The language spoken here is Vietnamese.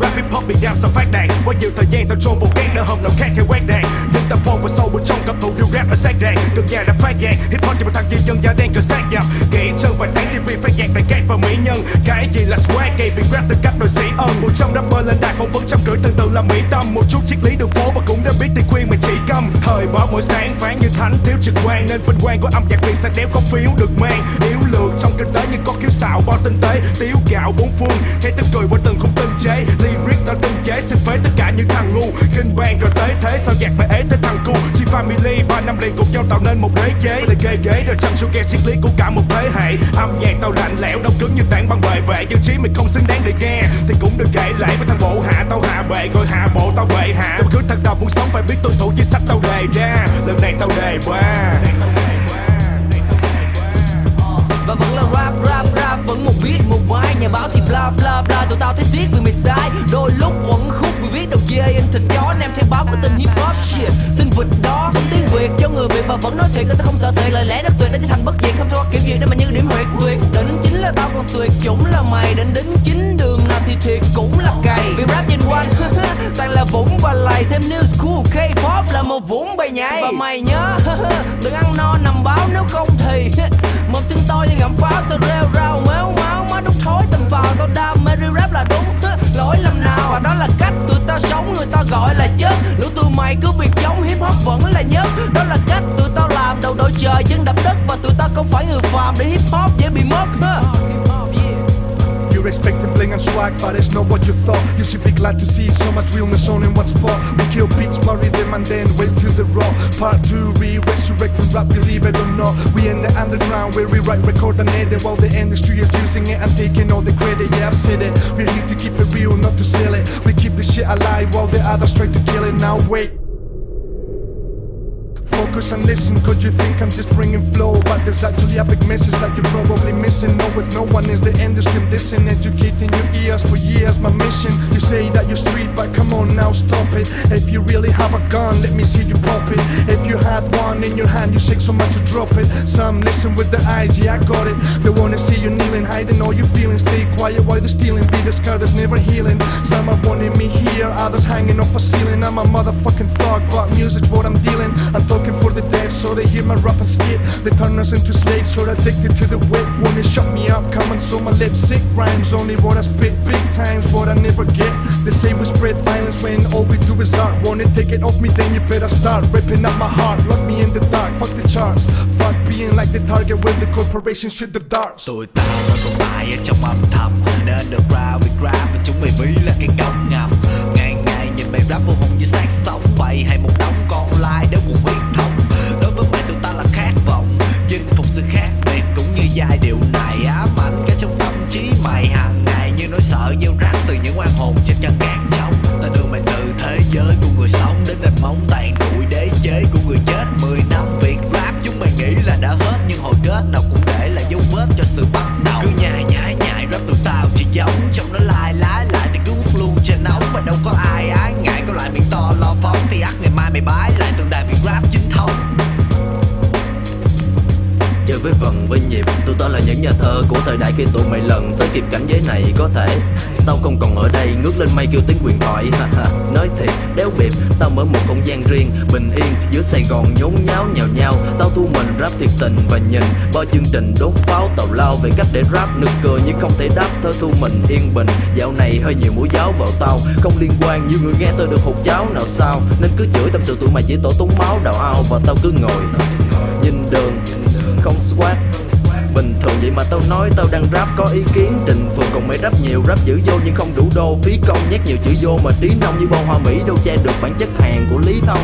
Rap hip hop bị đam sao phát đạn. Qua nhiều thời gian tao trôn vào ghét đỡ hôm nào khác theo quét đạn. Nhưng tao phong và sâu bên trong cảm thụ điều rap là sát ràng Được nhà đã phát dạng Hip hop cho một thằng chi chân da đen cờ sát dập nhân Cái gì là swag gây việc rap từ các đội sĩ ơn Một trong rapper lên đài phỏng vấn trong rưỡi tương tự là mỹ tâm. Một chút triết lý đường phố mà cũng đã biết thì khuyên mình chỉ câm. Thời báo mỗi sáng phán như thánh thiếu trực quan, Nên vinh quang của âm nhạc Việt sẽ đéo có phiếu được mang. Yếu lược trong kinh tế nhưng có khiếu xạo bo tinh tế, Tiếu gạo, bốn phương. Thấy tiếng cười qua từng khung tinh chế, Lyric tao tinh chế, xin phế tất cả những thằng ngu. Kinh bang rồi tới thế, sao nhạc mày ế tới thằng cu? Family, ba năm liền cùng nhau tạo nên một đế chế Lời ghê ghế rồi chăm số kê triết lý của cả một thế hệ. Âm nhạc tao lạnh lẽo đông cứng như tảng băng bệ vệ dân trí mình không xứng đáng để nghe. Thì cũng được kể lại với thằng bộ hạ, tao hạ bệ Rồi hạ bộ tao bệ hạ. Tao cứ thằng đầu muốn sống phải biết tuân thủ chính sách tao đề ra. Lần này tao đề qua. Và vẫn là rap rap rap, Vẫn một beat, một bài Nhà báo thì bla bla bla. Tụi tao thấy tiếc vì mày sai. Đôi lúc thịt chó Em theo báo của tin hip hop, shit. Tin vịt đó, không tiếng Việt. Cho người Việt Và vẫn nói thiệt tôi không sợ thiệt Lời lẽ đất tuyệt đã trở thành bất diệt. Không cho kiểu gì để mà như điểm huyệt tuyệt. Đỉnh chính là tao còn tuyệt, chủng là mày. Định đính chính đường nào thì thiệt cũng là cày. Vì rap nhìn quanh Toàn là vũng và lầy. Thêm new school K-pop là một vũng bầy nhảy. Và mày nhớ, Đừng ăn no, nằm báo nếu không thì. Mồm xương to như ngậm pháo sao rêu rao, méo máu, má đúng thối tầm vào tao đam mê rap là đúng, lỗi lầm nào. Và đó là cách tôi gọi là chết lũ tụi mày cứ việc giống hip hop vẫn là nhất. Đó là cách tụi tao làm, đầu đội trời chân đập đất. Và tụi tao không phải người phàm để hip hop dễ bị mất. Swag, but it's not what you thought. You should be glad to see so much realness on in one spot. We kill beats, bury them, and then wait till the raw. Part 2, re-resurrect the rap, believe it or not. We in the underground where we write, record, and edit while the industry is using it and taking all the credit. Yeah, I've said it. We're here to keep it real, not to sell it. We keep the shit alive while the others try to kill it. Now wait. And listen, cause you think I'm just bringing flow But there's actually a big message that you're probably missing. No, it's no one is the industry, I'm dissing Educating your ears for years, my mission. You say that you're street, but come on now, stop it. If you really have a gun, let me see you pop it. If you had one in your hand, you shake so much you drop it. Some listen with the eyes, yeah I got it. They wanna see you kneeling, hiding all your feelings. Stay quiet while they're stealing, be the scar that's never healing. Some are wanting me here, others hanging off a ceiling. I'm a motherfucking thug, but music's what I'm dealing. I'm talking for the deaf so they hear my rap and skip They turn us into slaves so addicted to the whip. Wanna shut me up, come and sew my lips Sick rhymes, only what I spit Big times, what I never get. They say we spread violence when all we do is art. Wanna take it off me, then you better start Ripping up my heart, lock me in the dark Fuck the charts, fuck being like the target Where the corporation shoot the darts. Tụi tao đã tồn tại ở trong âm thầm. Nên được ra rap và chúng mày ví là cái công ngầm điều này Ám ảnh cả trong tâm trí mày. Hàng ngày Như nỗi sợ gieo rắc từ những oan hồn trên chân cát trong Ta đưa mày từ thế giới của người sống Đến đền móng tàn tuổi đế chế của người chết. Chơi với vần với nhịp. Tụi tao là những nhà thơ của thời đại khi tụi mày lần tới kịp cảnh giới này có thể tao không còn ở đây. Ngước lên mây kêu tiếng quyền thoại. Nói thiệt, đéo bịp, tao mở một không gian riêng. Bình yên giữa sài gòn nhốn nháo, nhào nhao tao thu mình rap thiệt tình và nhìn bao chương trình đốt pháo tàu lao về cách để rap nực cười nhưng không thể đáp. Thôi thu mình yên bình. Dạo này hơi nhiều mũi giáo vào tao. Không liên quan, nhiều người nghe tôi được hột cháo nào sao? Nên cứ chửi tâm sự tụi mày chỉ tổ tốn máu đào ao. Và tao cứ ngồi, nhìn đường không squat Bình thường vậy mà tao nói tao đang rap, có ý kiến Trình phường còn mày rap nhiều, rap dữ vô nhưng không đủ đô. Phí công nhét nhiều chữ vô mà trí nông như bông hoa Mỹ Đâu, che được bản chất hàng của Lý Thông.